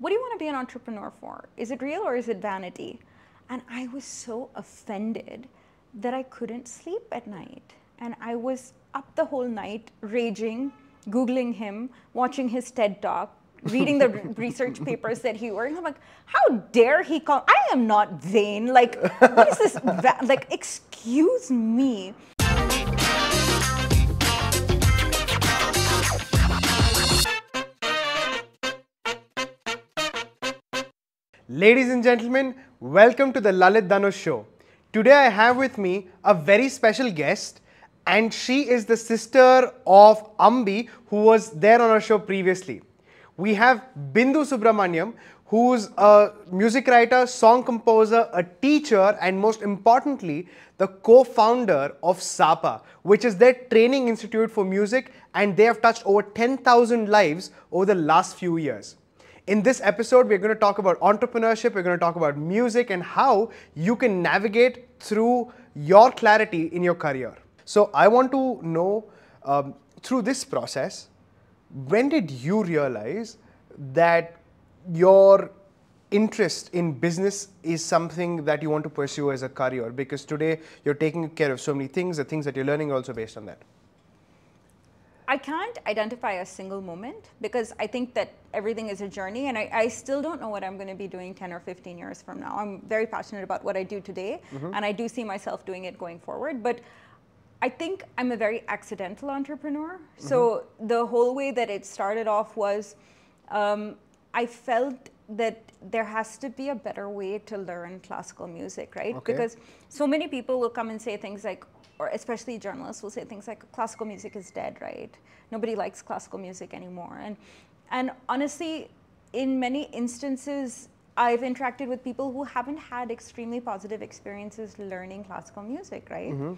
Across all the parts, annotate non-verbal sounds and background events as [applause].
what do you want to be an entrepreneur for? Is it real or is it vanity? And I was so offended that I couldn't sleep at night. And I was up the whole night raging, Googling him, watching his TED talk, reading the [laughs] research papers that he wrote. I'm like, how dare he call? I am not vain. Like, what is this? like, excuse me. Ladies and gentlemen, welcome to the Lalith Dhanush show. Today I have with me a very special guest and she is the sister of Ambi who was there on our show previously. We have Bindu Subramaniam who's a music writer, song composer, a teacher and most importantly the co-founder of SAPA which is their training institute for music and they have touched over 10,000 lives over the last few years. In this episode, we're going to talk about entrepreneurship, we're going to talk about music and how you can navigate through your clarity in your career. So, I want to know um, through this process, when did you realize that your interest in business is something that you want to pursue as a career? Because today you're taking care of so many things, the things that you're learning are also based on that. I can't identify a single moment because I think that everything is a journey and I, I still don't know what I'm going to be doing 10 or 15 years from now. I'm very passionate about what I do today mm-hmm. and I do see myself doing it going forward. But I think I'm a very accidental entrepreneur. Mm-hmm. So the whole way that it started off was um, I felt that there has to be a better way to learn classical music, right? Okay. Because so many people will come and say things like, or especially journalists will say things like classical music is dead, right? Nobody likes classical music anymore. And and honestly, in many instances, I've interacted with people who haven't had extremely positive experiences learning classical music, right? Mm-hmm.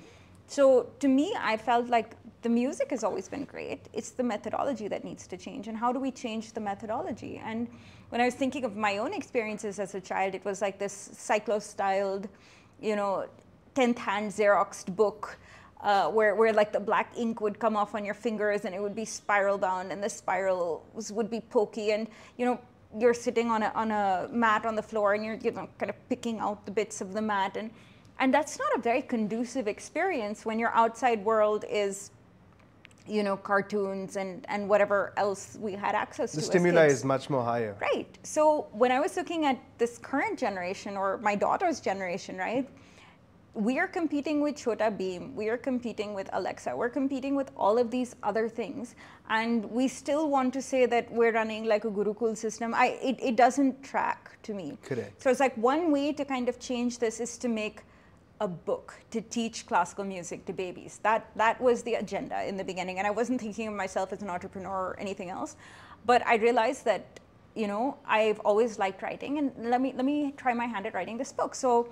So to me, I felt like the music has always been great. It's the methodology that needs to change. And how do we change the methodology? And when I was thinking of my own experiences as a child, it was like this cyclo-styled, you know, 10th hand Xeroxed book uh, where, where like the black ink would come off on your fingers and it would be spiral bound and the spirals would be pokey. And you know you're sitting on a, on a mat on the floor and you're you know kind of picking out the bits of the mat. And and that's not a very conducive experience when your outside world is you know cartoons and and whatever else we had access the to the stimuli is much more higher. Right. So when i was looking at this current generation or my daughter's generation right we are competing with Chhota Bheem, we are competing with Alexa, we're competing with all of these other things, and we still want to say that we're running like a Gurukul system. I, it, it doesn't track to me. Correct. So it's like one way to kind of change this is to make a book to teach classical music to babies. That, that was the agenda in the beginning, and I wasn't thinking of myself as an entrepreneur or anything else, but I realized that, you know, I've always liked writing, and let me, let me try my hand at writing this book. So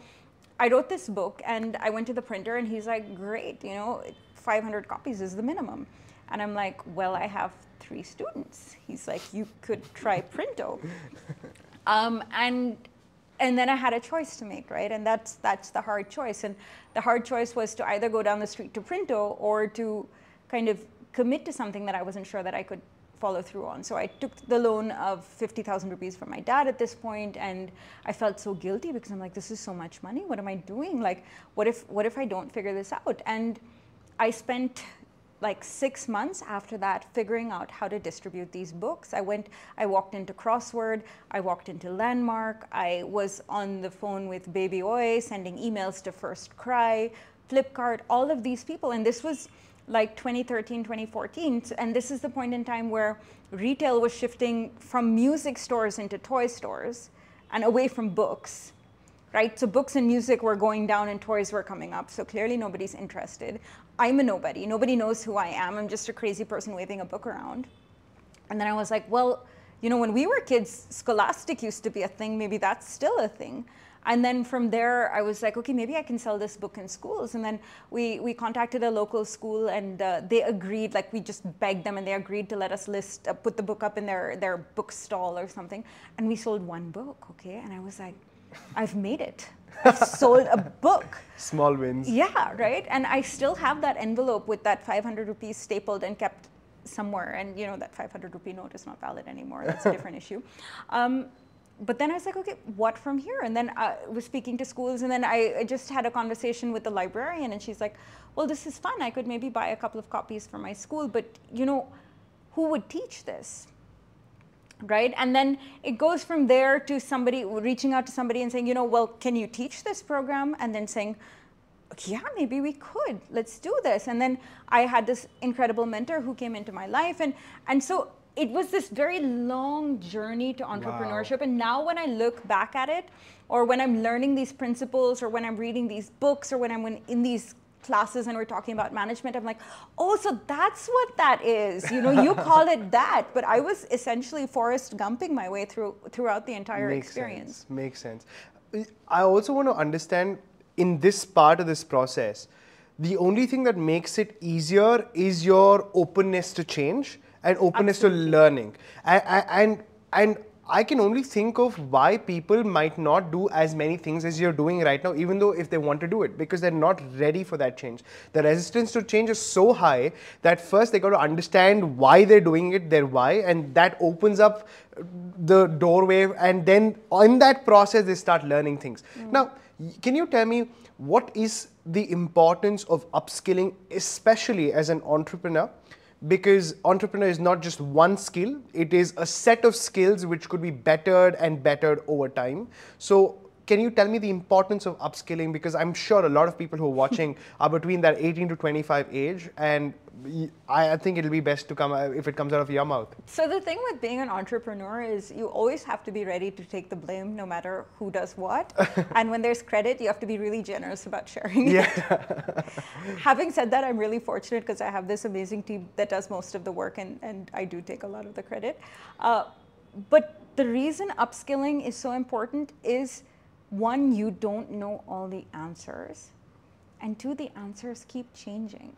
I wrote this book and I went to the printer and he's like, great, you know, 500 copies is the minimum. And I'm like, well, I have three students. He's like, you could try Printo. [laughs] um, and and then I had a choice to make, right? And that's that's the hard choice. And the hard choice was to either go down the street to Printo or to kind of commit to something that I wasn't sure that I could follow through on. So I took the loan of 50,000 rupees from my dad at this point and I felt so guilty because I'm like, this is so much money. What am I doing? Like, what if, what if I don't figure this out? And I spent like six months after that figuring out how to distribute these books. I went, I walked into Crossword, I walked into Landmark, I was on the phone with BabyOye, sending emails to First Cry, Flipkart, all of these people. And this was, like 2013, 2014. And this is the point in time where retail was shifting from music stores into toy stores and away from books, right? So books and music were going down and toys were coming up. So clearly nobody's interested. I'm a nobody. Nobody knows who I am. I'm just a crazy person waving a book around. And then I was like, well, you know, when we were kids, Scholastic used to be a thing. Maybe that's still a thing. And then from there, I was like, okay, maybe I can sell this book in schools. And then we, we contacted a local school and uh, they agreed, like we just begged them and they agreed to let us list, uh, put the book up in their, their book stall or something. And we sold one book, okay? And I was like, I've made it. I've [laughs] sold a book. Small wins. Yeah, right? And I still have that envelope with that 500 rupees stapled and kept somewhere, and you know that 500 rupee note is not valid anymore. That's a [laughs] different issue. Um, but then I was like, okay, what from here? And then I was speaking to schools, and then I, just had a conversation with the librarian, and she's like, well, this is fun. I could maybe buy a couple of copies for my school, but you know, who would teach this? Right? And then it goes from there to somebody reaching out to somebody and saying, you know, well, can you teach this program? And then saying, yeah, maybe we could. Let's do this. And then I had this incredible mentor who came into my life. And, and so it was this very long journey to entrepreneurship. Wow. And now when I look back at it, or when I'm learning these principles, or when I'm reading these books, or when I'm in these classes and we're talking about management, I'm like, oh, so that's what that is. You know, you call it [laughs] that, but I was essentially Forrest Gumping my way through throughout the entire Makes experience. Sense. Makes sense. I also want to understand in this part of this process, the only thing that makes it easier is your openness to change and openness Absolutely. to learning. And, and, and I can only think of why people might not do as many things as you're doing right now, even though if they want to do it, because they're not ready for that change. The resistance to change is so high that first they got to understand why they're doing it, their why, and that opens up the doorway. And then in that process, they start learning things. Mm. Now, can you tell me what is the importance of upskilling, especially as an entrepreneur? Because entrepreneur is not just one skill, it is a set of skills which could be bettered and bettered over time. So can you tell me the importance of upskilling? Because I'm sure a lot of people who are watching [laughs] are between that 18 to 25 age, and I think it'll be best to come if it comes out of your mouth. So the thing with being an entrepreneur is you always have to be ready to take the blame, no matter who does what. [laughs] and when there's credit, you have to be really generous about sharing yeah. it. [laughs] Having said that, I'm really fortunate because I have this amazing team that does most of the work, and, and I do take a lot of the credit. Uh, but the reason upskilling is so important is one, you don't know all the answers, and two, the answers keep changing.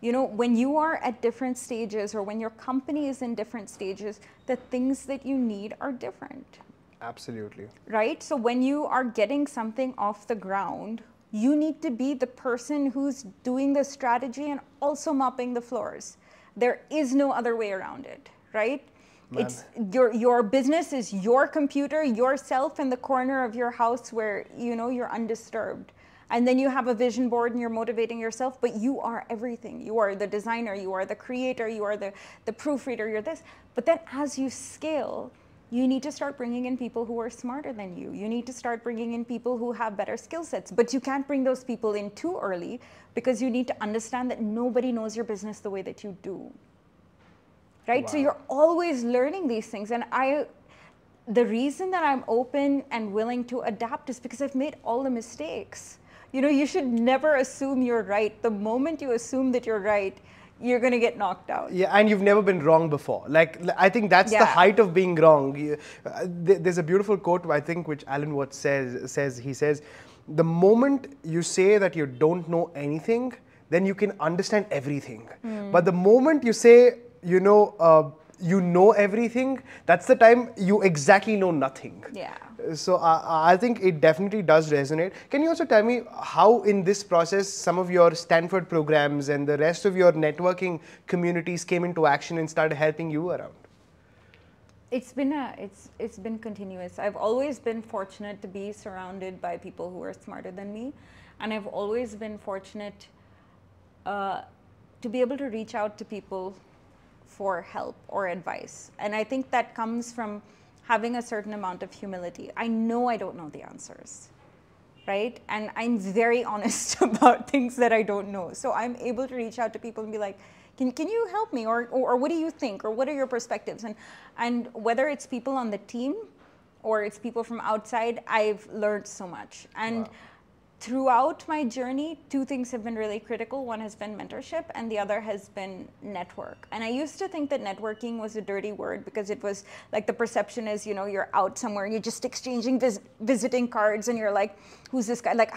You know, when you are at different stages or when your company is in different stages, the things that you need are different. Absolutely. Right? So when you are getting something off the ground, you need to be the person who's doing the strategy and also mopping the floors. There is no other way around it, right? It's your your business is your computer, yourself in the corner of your house where you know you're undisturbed. And then you have a vision board and you're motivating yourself, but you are everything. You are the designer, you are the creator, you are the, the proofreader, you're this. But then as you scale, you need to start bringing in people who are smarter than you. You need to start bringing in people who have better skill sets. But you can't bring those people in too early because you need to understand that nobody knows your business the way that you do right? Wow. So you're always learning these things. And I, the reason that I'm open and willing to adapt is because I've made all the mistakes. You know, you should never assume you're right. The moment you assume that you're right, you're going to get knocked out. Yeah, and you've never been wrong before. Like, I think that's yeah. the height of being wrong. Uh, there's a beautiful quote, I think, which Alan Watts says, says, he says, the moment you say that you don't know anything, then you can understand everything. Mm. But the moment you say, you know, uh, you know everything, that's the time you exactly know nothing. Yeah. So uh, I think it definitely does resonate. Can you also tell me how in this process some of your Stanford programs and the rest of your networking communities came into action and started helping you around? It's been a, it's it's been continuous. I've always been fortunate to be surrounded by people who are smarter than me, and I've always been fortunate uh, to be able to reach out to people for help or advice. And I think that comes from having a certain amount of humility. I know I don't know the answers, right? And I'm very [laughs] honest about things that I don't know. So I'm able to reach out to people and be like, can, can you help me? Or, or, or what do you think? Or what are your perspectives? And, and whether it's people on the team or it's people from outside, I've learned so much. And wow throughout my journey, two things have been really critical. One has been mentorship, and the other has been network. And I used to think that networking was a dirty word because it was like the perception is, you know, you're out somewhere and you're just exchanging vis- visiting cards, and you're like, who's this guy? Like,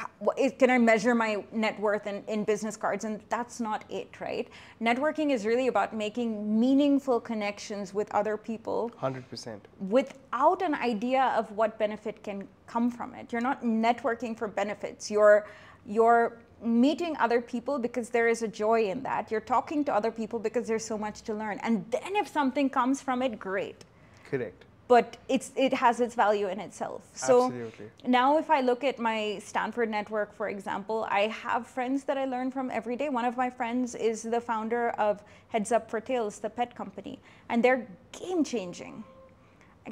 can I measure my net worth in, in business cards? And that's not it, right? Networking is really about making meaningful connections with other people. 100%. Without an idea of what benefit can come from it. You're not networking for benefits. You're, you're meeting other people because there is a joy in that. You're talking to other people because there's so much to learn. And then if something comes from it, great. Correct. But it's it has its value in itself. So Absolutely. now if I look at my Stanford network, for example, I have friends that I learn from every day. One of my friends is the founder of Heads Up for Tails, the pet company, and they're game changing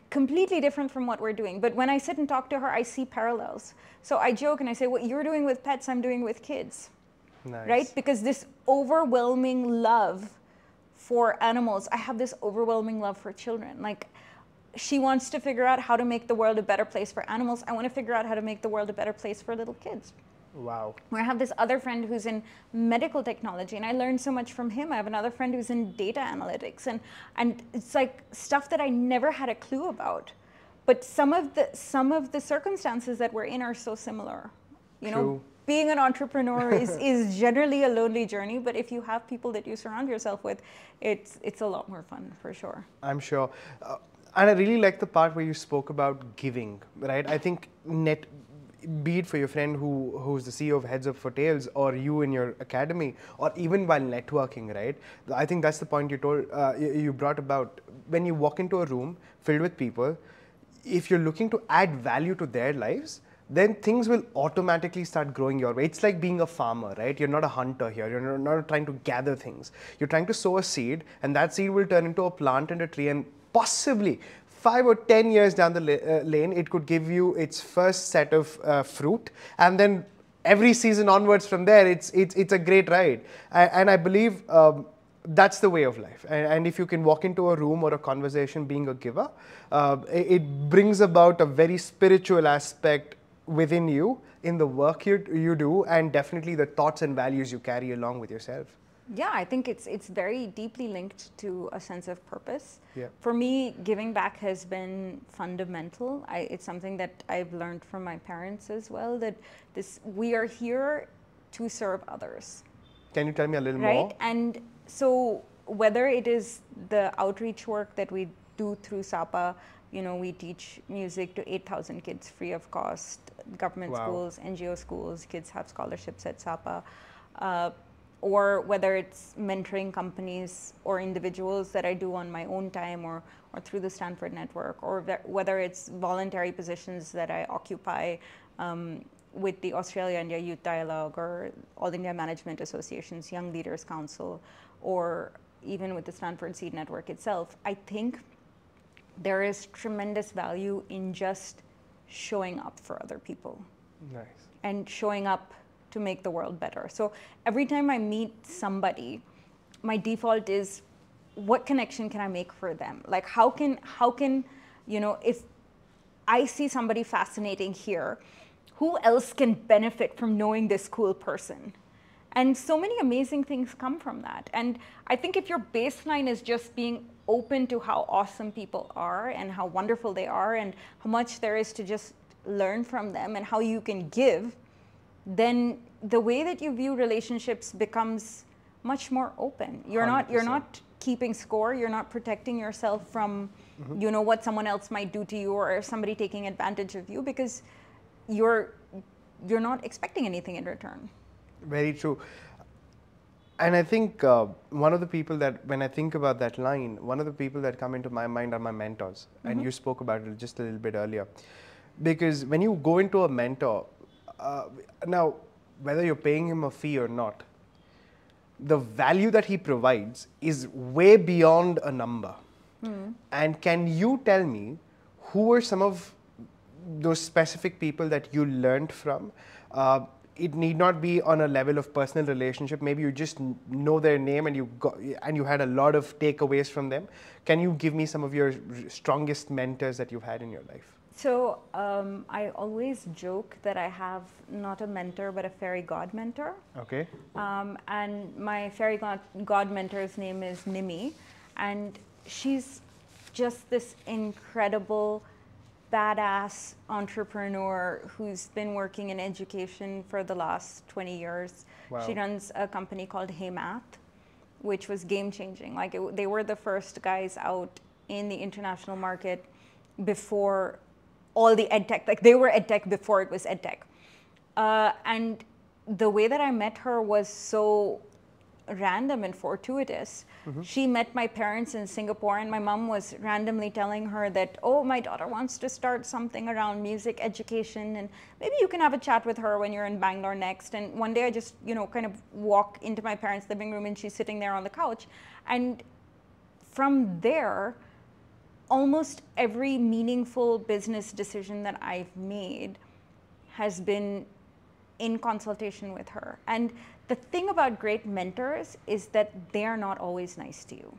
completely different from what we're doing. But when I sit and talk to her, I see parallels. So I joke and I say, what you're doing with pets, I'm doing with kids. Nice. Right? Because this overwhelming love for animals, I have this overwhelming love for children. Like, she wants to figure out how to make the world a better place for animals. I want to figure out how to make the world a better place for little kids. Wow. Where I have this other friend who's in medical technology, and I learned so much from him. I have another friend who's in data analytics, and and it's like stuff that I never had a clue about. But some of the some of the circumstances that we're in are so similar. You know, True. being an entrepreneur is, [laughs] is generally a lonely journey, but if you have people that you surround yourself with, it's it's a lot more fun for sure. I'm sure. Uh, and I really like the part where you spoke about giving, right? I think net, be it for your friend who who's the CEO of Heads Up for Tails, or you in your academy, or even while networking, right? I think that's the point you told uh, you, brought about when you walk into a room filled with people. If you're looking to add value to their lives, then things will automatically start growing your way. It's like being a farmer, right? You're not a hunter here. You're not trying to gather things. You're trying to sow a seed, and that seed will turn into a plant and a tree, and possibly five or ten years down the uh, lane, it could give you its first set of uh, fruit, and then every season onwards from there, it's it's it's a great ride. And I believe. Um, that's the way of life. And, and, if you can walk into a room or a conversation being a giver, uh, it, it brings about a very spiritual aspect within you in the work you, you do and definitely the thoughts and values you carry along with yourself. Yeah, I think it's it's very deeply linked to a sense of purpose. Yeah. For me, giving back has been fundamental. I, it's something that I've learned from my parents as well. That this we are here to serve others, Can you tell me a little right? more? And so whether it is the outreach work that we do through SAPA, you know, we teach music to 8,000 kids free of cost, government Wow. schools, NGO schools, kids have scholarships at SAPA. Uh, or whether it's mentoring companies or individuals that I do on my own time or, or through the Stanford Network, or whether it's voluntary positions that I occupy um, with the Australia India Youth Dialogue or All India Management Association's Young Leaders Council, or even with the Stanford Seed Network itself, I think there is tremendous value in just showing up for other people Nice. and showing up to make the world better. So every time I meet somebody, my default is what connection can I make for them? Like how can how can you know if I see somebody fascinating here, who else can benefit from knowing this cool person? And so many amazing things come from that. And I think if your baseline is just being open to how awesome people are and how wonderful they are and how much there is to just learn from them and how you can give, then the way that you view relationships becomes much more open. You're not you're not keeping score, you're not protecting yourself from you know what someone else might do to you or somebody taking advantage of you because you're you're not expecting anything in return. Very true. And I think uh, one of the people that, when I think about that line, one of the people that come into my mind are my mentors. And you spoke about it just a little bit earlier. Because when you go into a mentor, uh, now, whether you're paying him a fee or not, the value that he provides is way beyond a number. And can you tell me who were some of those specific people that you learned from? Uh, it need not be on a level of personal relationship. Maybe you just know their name and you got, and you had a lot of takeaways from them. Can you give me some of your strongest mentors that you've had in your life? So um, I always joke that I have not a mentor but a fairy god mentor. Okay. Um, and my fairy god, god mentor's name is Nimi, and she's just this incredible, badass entrepreneur who's been working in education for the last 20 years. Wow. She runs a company called Hey Math, which was game changing. Like it, they were the first guys out in the international market before all the ed tech. Like they were ed tech before it was ed tech. Uh, and the way that I met her was so random and fortuitous. Mm-hmm. She met my parents in Singapore, and my mom was randomly telling her that, oh, my daughter wants to start something around music education, and maybe you can have a chat with her when you're in Bangalore next. And one day I just, you know, kind of walk into my parents' living room, and she's sitting there on the couch. And from there, almost every meaningful business decision that I've made has been in consultation with her. And the thing about great mentors is that they're not always nice to you.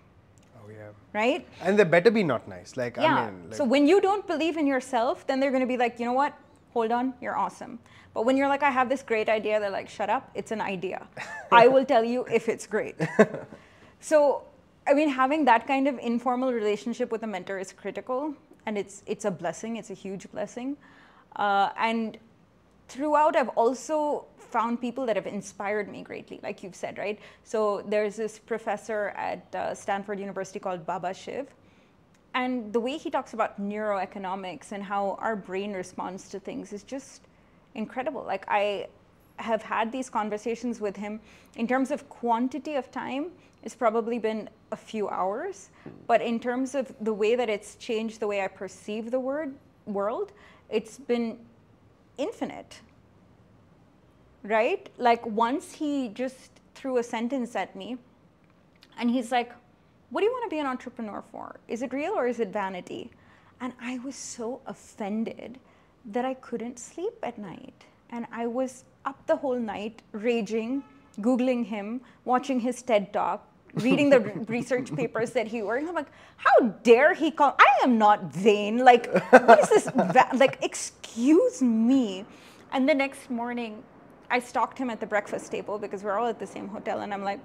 Oh yeah. Right? And they better be not nice. Like yeah. I mean like so when you don't believe in yourself, then they're gonna be like, you know what? Hold on, you're awesome. But when you're like, I have this great idea, they're like, shut up, it's an idea. [laughs] I will tell you if it's great. so I mean, having that kind of informal relationship with a mentor is critical, and it's it's a blessing. It's a huge blessing. Uh, and throughout, I've also found people that have inspired me greatly, like you've said, right? So there's this professor at uh, Stanford University called Baba Shiv, and the way he talks about neuroeconomics and how our brain responds to things is just incredible. Like I have had these conversations with him in terms of quantity of time it's probably been a few hours but in terms of the way that it's changed the way i perceive the word world it's been infinite right? Like once he just threw a sentence at me and he's like what do you want to be an entrepreneur for? Is it real or is it vanity? And i was so offended that i couldn't sleep at night. And i was up the whole night raging googling him watching his ted talk reading the [laughs] research papers that he wrote. I'm like, how dare he call? I am not vain. Like, what is this? [laughs] like, excuse me. And the next morning, I stalked him at the breakfast table because we're all at the same hotel, and I'm like,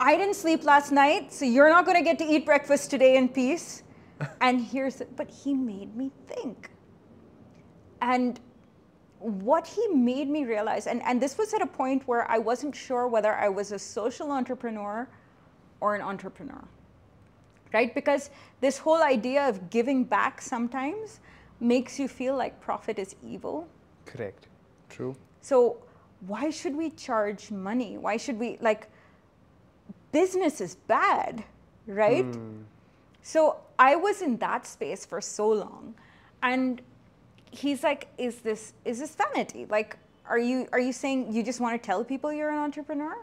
I didn't sleep last night, so you're not going to get to eat breakfast today in peace. [laughs] And here's, the, but he made me think. And what he made me realize, and, and this was at a point where I wasn't sure whether I was a social entrepreneur or an entrepreneur, right? Because this whole idea of giving back sometimes makes you feel like profit is evil. Correct. True. So why should we charge money? Why should we like business is bad, right? Mm. So I was in that space for so long and he's like is this is this vanity? Like are you are you saying you just want to tell people you're an entrepreneur?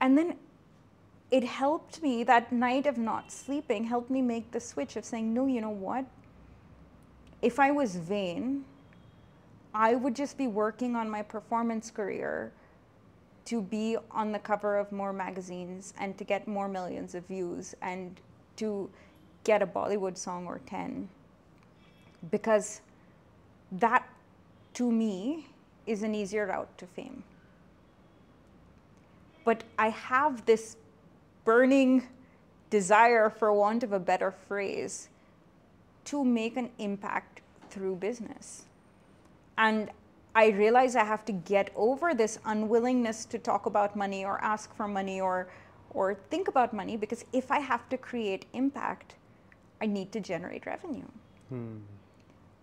And then it helped me that night of not sleeping helped me make the switch of saying no you know what? If i was vain i would just be working on my performance career to be on the cover of more magazines and to get more millions of views and to get a bollywood song or 10 because that to me is an easier route to fame. But i have this burning desire, for want of a better phrase, to make an impact through business. And I realize I have to get over this unwillingness to talk about money or ask for money or, or think about money because if I have to create impact, I need to generate revenue. Hmm.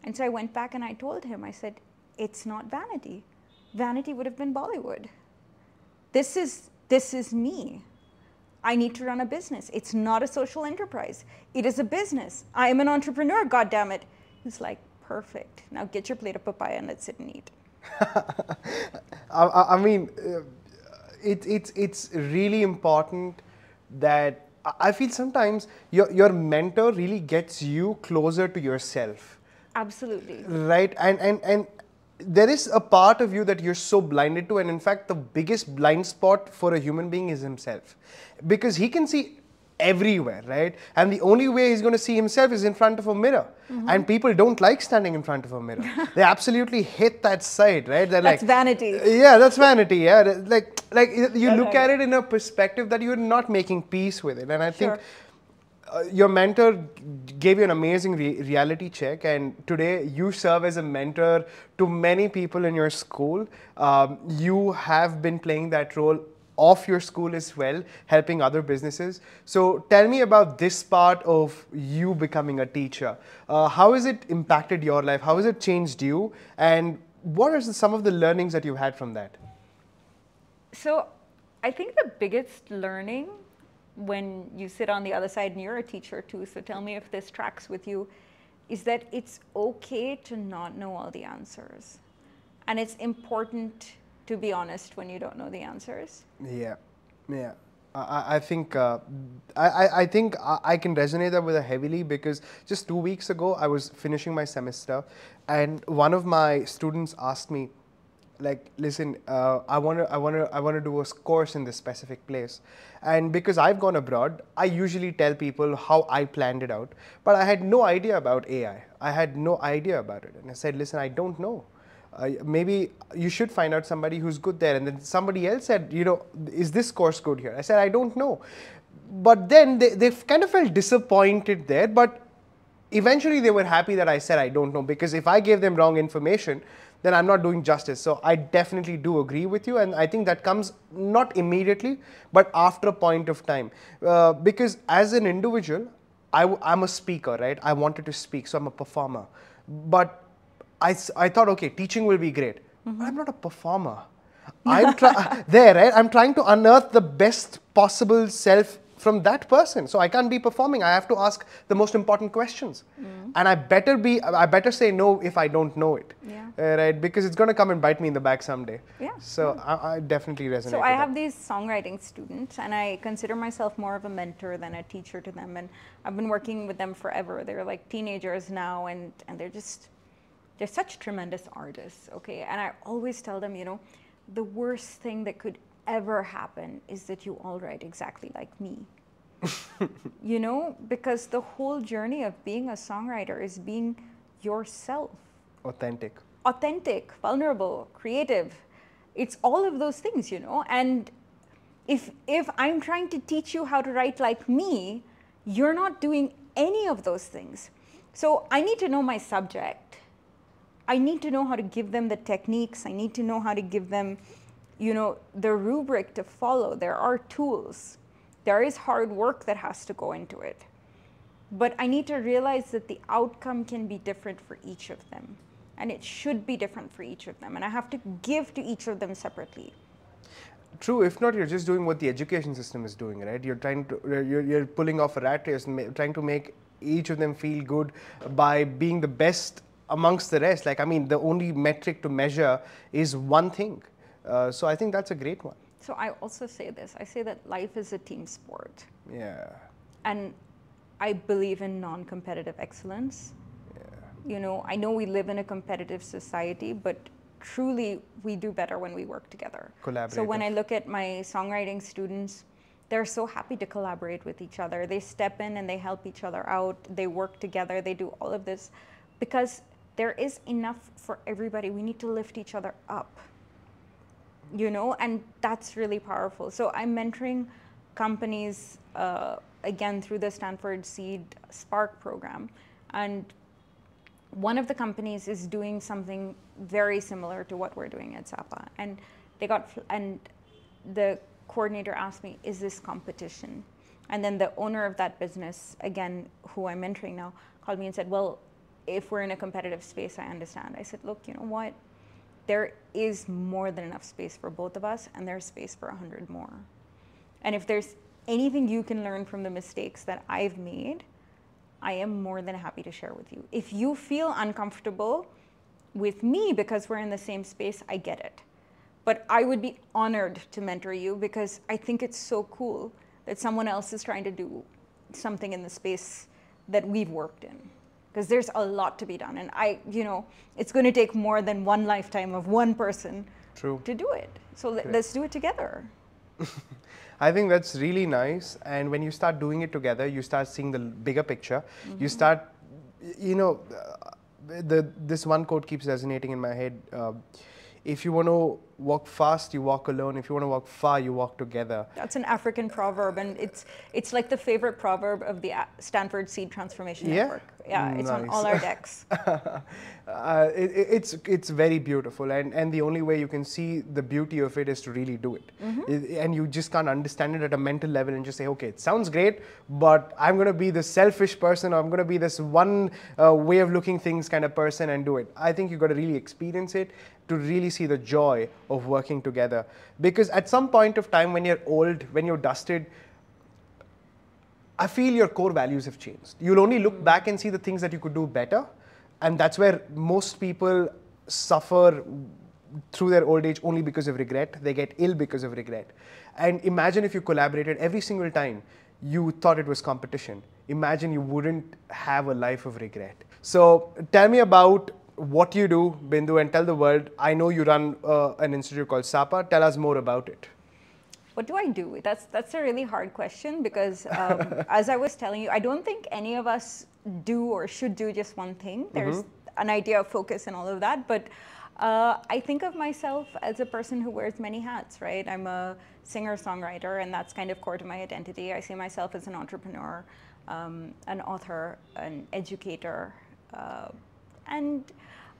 And so I went back and I told him, I said, it's not vanity. Vanity would have been Bollywood. This is, this is me. I need to run a business. It's not a social enterprise. It is a business. I am an entrepreneur, God damn it. He's like, perfect. Now get your plate of papaya and let's sit and eat. [laughs] I, I, mean, uh, it, it's, it's really important that I feel sometimes your, your mentor really gets you closer to yourself. Absolutely. Right. And, and, and there is a part of you that you're so blinded to and in fact the biggest blind spot for a human being is himself. Because he can see everywhere right? And the only way he's going to see himself is in front of a mirror. Mm-hmm. and people don't like standing in front of a mirror. [laughs] They absolutely hate that side right? They're that's like vanity. Yeah that's vanity yeah. Like like you look at it in a perspective that you're not making peace with it. And i sure. think uh, your mentor gave you an amazing re reality check, and today you serve as a mentor to many people in your school. Um, you have been playing that role of your school as well, helping other businesses. So tell me about this part of you becoming a teacher. Uh, how has it impacted your life? How has it changed you? And what are some of the learnings that you've had from that? So I think the biggest learning when you sit on the other side and you're a teacher too, so tell me if this tracks with you, is that it's okay to not know all the answers. And it's important to be honest when you don't know the answers. Yeah, yeah. I, I think uh, I, I think I can resonate that with it heavily because just two weeks ago I was finishing my semester and one of my students asked me like listen uh, i want to i want to i want to do a course in this specific place. And because i've gone abroad i usually tell people how i planned it out. But i had no idea about ai i. Had no idea about it. And i said listen i don't know. Uh, maybe you should find out somebody who's good there. And then somebody else said you know is this course good here? I said i don't know. But then they, they kind of felt disappointed there. But eventually they were happy that i said i don't know. Because if i gave them wrong information then I'm not doing justice. So I definitely do agree with you, and I think that comes not immediately, but after a point of time. Uh, because as an individual, I, am a speaker, right? I wanted to speak, so I'm a performer. But I, I thought, okay, teaching will be great. Mm-hmm. I'm not a performer. [laughs] I'm try- there, right? I'm trying to unearth the best possible self from that person. So I can't be performing. I have to ask the most important questions. Mm. And I better be, I better say no if I don't know it. Yeah. Uh, right? Because it's going to come and bite me in the back someday. Yeah. So yeah. I, I, definitely resonate. So I have that. these songwriting students and I consider myself more of a mentor than a teacher to them. And I've been working with them forever. They're like teenagers now and, and they're just, they're such tremendous artists. Okay. And I always tell them, you know, the worst thing that could ever happen is that you all write exactly like me. [laughs] you know, because the whole journey of being a songwriter is being yourself. Authentic. Authentic, vulnerable, creative. It's all of those things, you know. And if if I'm trying to teach you how to write like me, you're not doing any of those things. So I need to know my subject. I need to know how to give them the techniques. I need to know how to give them you know, the rubric to follow. There are tools. There is hard work that has to go into it. But I need to realize that the outcome can be different for each of them. And it should be different for each of them. And I have to give to each of them separately. True. If not, you're just doing what the education system is doing, right? You're trying to, you're, you're pulling off a rat race trying to make each of them feel good by being the best amongst the rest. Like, I mean, the only metric to measure is one thing. Uh, so I think that's a great one. So I also say this. I say that life is a team sport. Yeah. And I believe in non-competitive excellence. Yeah. You know, I know we live in a competitive society, but truly we do better when we work together. Collaborate. So when I look at my songwriting students, they're so happy to collaborate with each other. They step in and they help each other out. They work together. They do all of this because there is enough for everybody. We need to lift each other up you know, and that's really powerful. So I'm mentoring companies uh, again through the Stanford Seed Spark program, and one of the companies is doing something very similar to what we're doing at Sapa, and they got and the coordinator asked me, "Is this competition?" And then the owner of that business, again, who I'm mentoring now, called me and said, "Well, if we're in a competitive space, I understand." I said, "Look, you know what? There is more than enough space for both of us, and there's space for a hundred more. And if there's anything you can learn from the mistakes that I've made, I am more than happy to share with you. If you feel uncomfortable with me because we're in the same space, I get it. But I would be honored to mentor you because I think it's so cool that someone else is trying to do something in the space that we've worked in because there's a lot to be done and i you know it's going to take more than one lifetime of one person True. to do it so let's do it together [laughs] I think that's really nice. And when you start doing it together, you start seeing the bigger picture. Mm-hmm. You start, you know, uh, the this one quote keeps resonating in my head. Uh, if you want to walk fast, you walk alone. If you want to walk far, you walk together. That's an African proverb, and it's it's like the favorite proverb of the Stanford Seed Transformation yeah? Network. Yeah, it's nice. on all our decks. [laughs] uh, it, it's it's very beautiful, and and the only way you can see the beauty of it is to really do it. Mm-hmm. it. And you just can't understand it at a mental level and just say, okay, it sounds great, but I'm going to be the selfish person, or I'm going to be this one uh, way of looking things kind of person and do it. I think you've got to really experience it to really see the joy of working together. Because at some point of time when you're old, when you're dusted, I feel your core values have changed. You'll only look back and see the things that you could do better. And that's where most people suffer through their old age only because of regret. They get ill because of regret. And imagine if you collaborated every single time you thought it was competition. Imagine you wouldn't have a life of regret. So tell me about what you do, Bindu, and tell the world. I know you run uh, an institute called SAPA. Tell us more about it. What do I do? That's that's a really hard question because, um, [laughs] as I was telling you, I don't think any of us do or should do just one thing. There's mm-hmm. an idea of focus and all of that, but uh, I think of myself as a person who wears many hats, right? I'm a singer songwriter, and that's kind of core to my identity. I see myself as an entrepreneur, um, an author, an educator, uh, and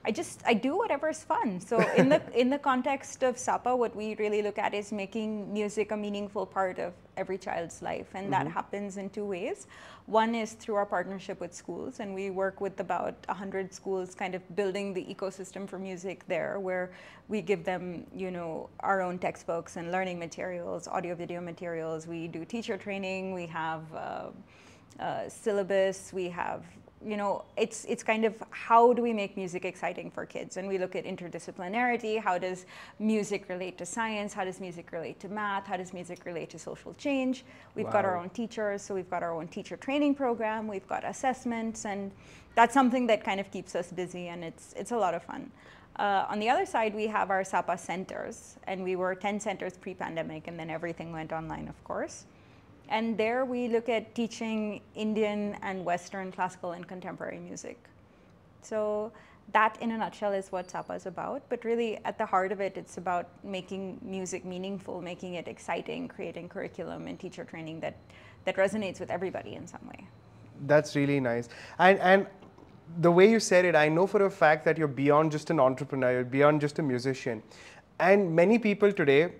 I just I do whatever is fun. So in the [laughs] in the context of SAPA, what we really look at is making music a meaningful part of every child's life, and mm-hmm. that happens in two ways. One is through our partnership with schools, and we work with about 100 schools, kind of building the ecosystem for music there, where we give them, you know, our own textbooks and learning materials, audio video materials. We do teacher training. We have uh, uh, syllabus. We have you know, it's it's kind of how do we make music exciting for kids? And we look at interdisciplinarity. How does music relate to science? How does music relate to math? How does music relate to social change? We've wow. got our own teachers, so we've got our own teacher training program. We've got assessments, and that's something that kind of keeps us busy, and it's it's a lot of fun. Uh, on the other side, we have our SAPA centers, and we were 10 centers pre-pandemic, and then everything went online, of course. And there we look at teaching Indian and Western classical and contemporary music. So that in a nutshell is what SAPA is about. But really at the heart of it, it's about making music meaningful, making it exciting, creating curriculum and teacher training that, that resonates with everybody in some way. That's really nice. And, and the way you said it, I know for a fact that you're beyond just an entrepreneur, you're beyond just a musician. And many people today,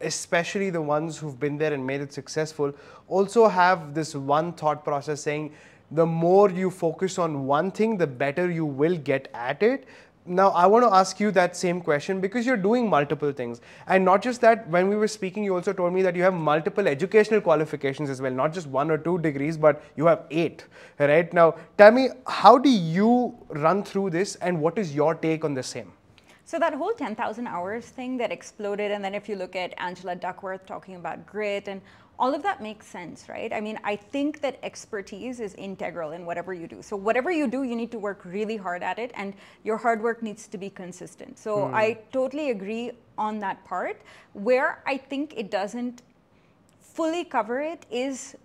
especially the ones who've been there and made it successful, also have this one thought process saying the more you focus on one thing, the better you will get at it. Now, I want to ask you that same question because you're doing multiple things. And not just that, when we were speaking, you also told me that you have multiple educational qualifications as well, not just one or two degrees, but you have eight, right? Now, tell me, how do you run through this and what is your take on the same? So that whole 10,000 hours thing that exploded, and then if you look at Angela Duckworth talking about grit and all of that makes sense, right? I mean, I think that expertise is integral in whatever you do. So whatever you do, you need to work really hard at it and your hard work needs to be consistent. So hmm. I totally agree on that part. Where I think it doesn't fully cover it is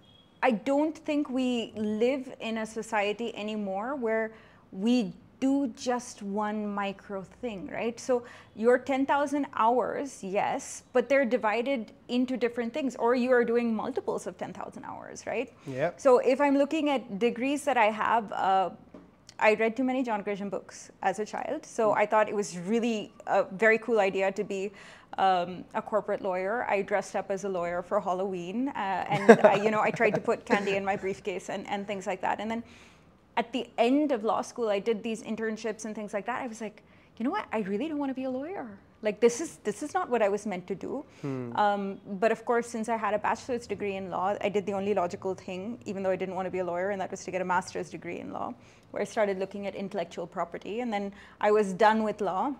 I don't think we live in a society anymore where we do just one micro thing, right? So your 10,000 hours, yes, but they're divided into different things, or you are doing multiples of 10,000 hours, right? Yeah. So if I'm looking at degrees that I have, uh, I read too many John Grisham books as a child, so I thought it was really a very cool idea to be um, a corporate lawyer. I dressed up as a lawyer for Halloween, uh, and I, you know I tried to put candy in my briefcase and, and things like that. And then at the end of law school, I did these internships and things like that. I was like, you know what? I really don't want to be a lawyer. Like this is this is not what I was meant to do. Hmm. Um, but of course, since I had a bachelor's degree in law, I did the only logical thing, even though I didn't want to be a lawyer, and that was to get a master's degree in law, where I started looking at intellectual property. And then I was done with law,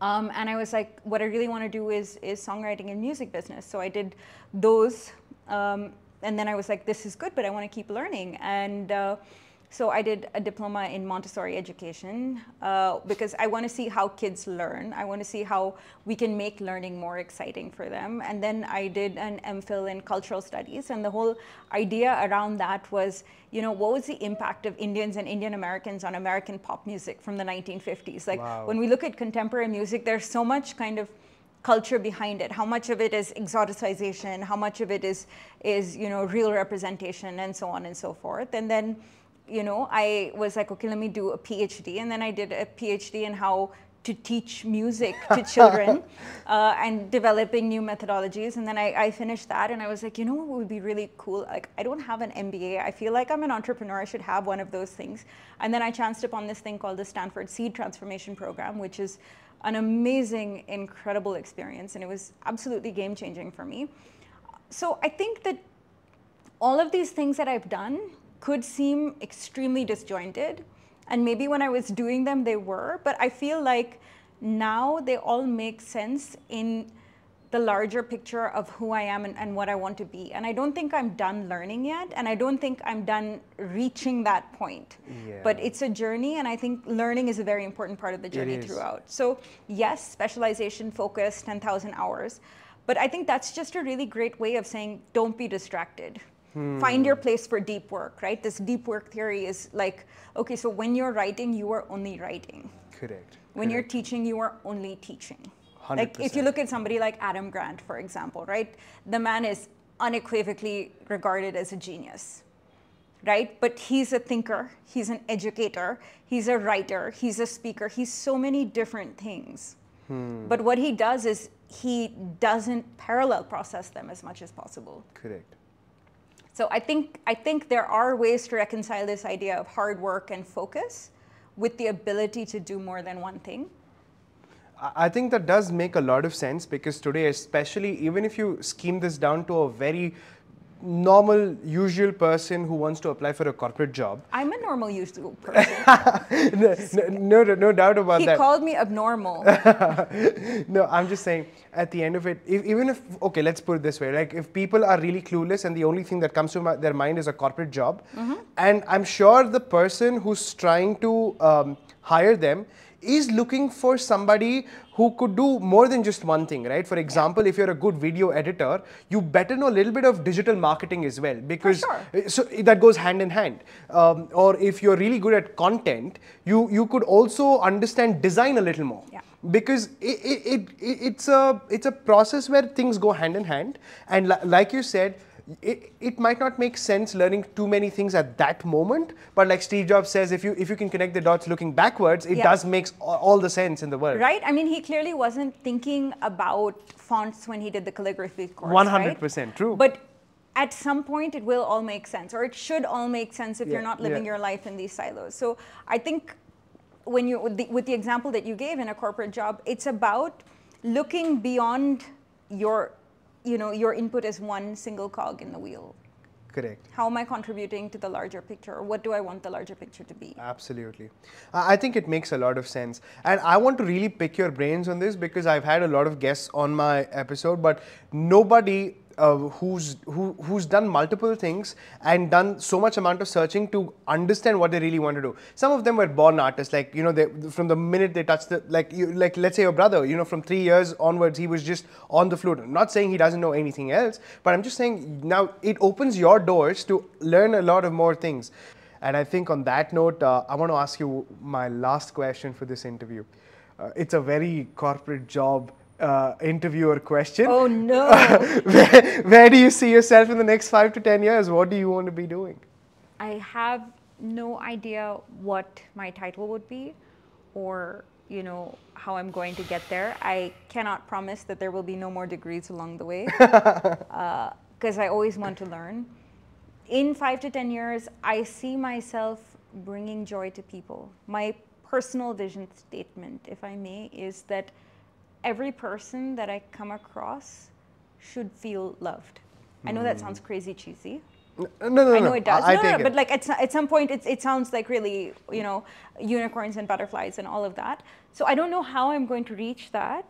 um, and I was like, what I really want to do is is songwriting and music business. So I did those, um, and then I was like, this is good, but I want to keep learning and. Uh, so I did a diploma in Montessori education uh, because I want to see how kids learn. I want to see how we can make learning more exciting for them. And then I did an MPhil in cultural studies. And the whole idea around that was, you know, what was the impact of Indians and Indian Americans on American pop music from the 1950s? Like wow. when we look at contemporary music, there's so much kind of culture behind it how much of it is exoticization how much of it is is you know real representation and so on and so forth and then you know, I was like, okay, let me do a PhD. And then I did a PhD in how to teach music to [laughs] children uh, and developing new methodologies. And then I, I, finished that and I was like, you know what would be really cool? Like, I don't have an MBA. I feel like I'm an entrepreneur. I should have one of those things. And then I chanced upon this thing called the Stanford Seed Transformation Program, which is an amazing, incredible experience, and it was absolutely game changing for me. So I think that all of these things that I've done could seem extremely disjointed, and maybe when I was doing them, they were, but I feel like now they all make sense in the larger picture of who I am and, and, what I want to be. And I don't think I'm done learning yet, and I don't think I'm done reaching that point. Yeah. But it's a journey, and I think learning is a very important part of the journey throughout. So, yes, specialization, focus, 10,000 hours. But I think that's just a really great way of saying don't be distracted. Hmm. Find your place for deep work, right? This deep work theory is like, okay, so when you're writing, you are only writing. Correct. When Correct. you're teaching, you are only teaching. 100%. Like if you look at somebody like Adam Grant, for example, right? The man is unequivocally regarded as a genius, right? But he's a thinker, he's an educator, he's a writer, he's a speaker, he's so many different things. Hmm. But what he does is he doesn't parallel process them as much as possible. Correct. So I think I think there are ways to reconcile this idea of hard work and focus with the ability to do more than one thing. I think that does make a lot of sense because today, especially, even if you scheme this down to a very normal, usual person who wants to apply for a corporate job. I'm a normal, usual [laughs] person. no, no, no, doubt about he that. He called me abnormal. [laughs] no, I'm just saying, at the end of it, if, even if, okay, let's put it this way, like if people are really clueless and the only thing that comes to my, their mind is a corporate job, mm-hmm. and I'm sure the person who's trying to um, hire them is looking for somebody who could do more than just one thing, right? For example, if you're a good video editor, you better know a little bit of digital marketing as well because sure. So that goes hand in hand. Um, or if you're really good at content, you you could also understand design a little more. Yeah. Because it, it, it, it's a it's a process where things go hand in hand, and li- like you said, it, it might not make sense learning too many things at that moment but like steve jobs says if you if you can connect the dots looking backwards it yeah. does make all the sense in the world right i mean he clearly wasn't thinking about fonts when he did the calligraphy course 100% right? true but at some point it will all make sense or it should all make sense if yeah, you're not living yeah. your life in these silos so i think when you with the, with the example that you gave in a corporate job it's about looking beyond your you know, your input is one single cog in the wheel. Correct. How am I contributing to the larger picture? Or what do I want the larger picture to be? Absolutely. I think it makes a lot of sense. And I want to really pick your brains on this because I've had a lot of guests on my episode, but nobody uh, who's who, who's done multiple things and done so much amount of searching to understand what they really want to do. Some of them were born artists, like you know, they, from the minute they touched the like you like let's say your brother, you know, from three years onwards, he was just on the flute. I'm not saying he doesn't know anything else, but I'm just saying now it opens your doors to learn a lot of more things. And I think on that note, uh, I want to ask you my last question for this interview. Uh, it's a very corporate job uh, interviewer question. Oh [laughs] no! where, where, do you see yourself in the next five to ten years? What do you want to be doing? I have no idea what my title would be, or you know how I'm going to get there. I cannot promise that there will be no more degrees along the way, because [laughs] uh, I always want to learn. In five to ten years, I see myself bringing joy to people. My personal vision statement, if I may, is that every person that I come across should feel loved. I know that hmm. sounds crazy cheesy. No, no, no. I know it does. I, no, no, no, but like at, at some point, it, it sounds like really, you know, unicorns and butterflies and all of that. So I don't know how I'm going to reach that.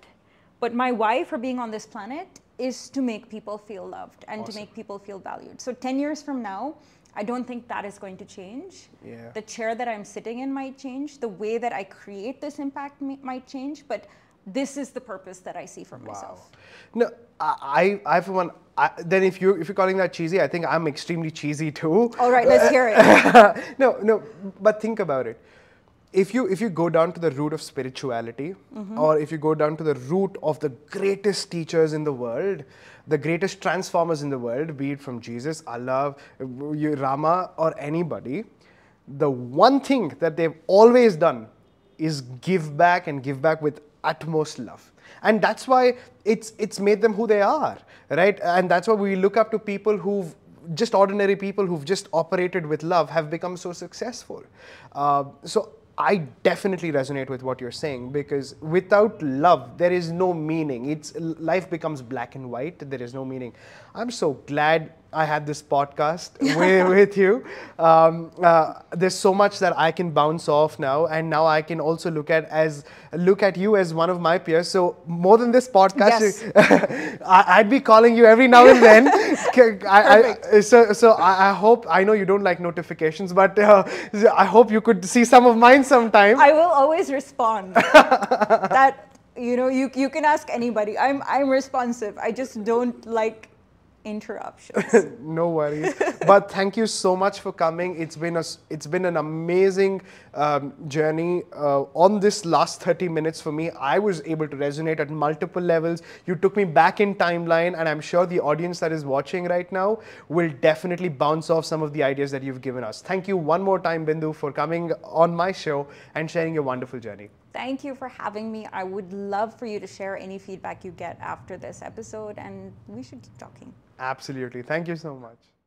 But my why for being on this planet is to make people feel loved and awesome. to make people feel valued. So 10 years from now, I don't think that is going to change. Yeah. The chair that I'm sitting in might change. The way that I create this impact might change. But this is the purpose that I see for myself. No, I, I for one, I, then if you if you're calling that cheesy, I think I'm extremely cheesy too. All right, let's hear it. [laughs] no, no, but think about it. If you if you go down to the root of spirituality, mm-hmm. or if you go down to the root of the greatest teachers in the world, the greatest transformers in the world, be it from Jesus, Allah, Rama, or anybody, the one thing that they've always done is give back and give back with utmost love. And that's why it's, it's made them who they are, right? And that's why we look up to people who've just ordinary people who've just operated with love have become so successful. Uh, so I definitely resonate with what you're saying because without love, there is no meaning. It's life becomes black and white. There is no meaning. I'm so glad I had this podcast [laughs] with, with you. Um, uh, there's so much that I can bounce off now, and now I can also look at as look at you as one of my peers. So more than this podcast, Yes. [laughs] I, I'd be calling you every now and then. [laughs] I, I, so so I, I hope I know you don't like notifications, but uh, I hope you could see some of mine sometime. I will always respond. that you know, you you can ask anybody. I'm I'm responsive. I just don't like interruptions. [laughs] no worries. but thank you so much for coming. It's been a it's been an amazing um, journey uh, on this last 30 minutes for me. I was able to resonate at multiple levels. You took me back in timeline, and I'm sure the audience that is watching right now will definitely bounce off some of the ideas that you've given us. Thank you one more time, Bindu, for coming on my show and sharing your wonderful journey. Thank you for having me. I would love for you to share any feedback you get after this episode, and we should keep talking. Absolutely. Thank you so much.